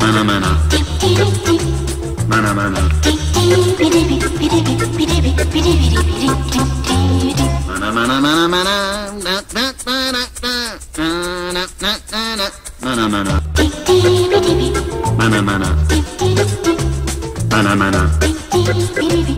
Mana mana. Mana mana. Mana mana mana mana. Na na na na na na na na Mana mana. Mana mana. Mana mana.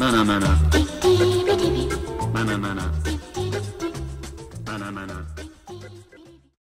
na na na na Banana. mana.